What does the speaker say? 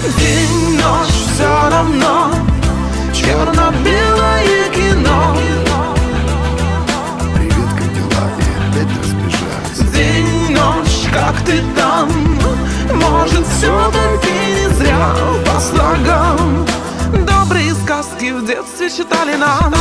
День, ночь, все равно Черно-белое кино Привет, как дела? И опять разбежались День, ночь, как ты там? Может, все-таки не зря по слогам Добрые сказки в детстве читали нам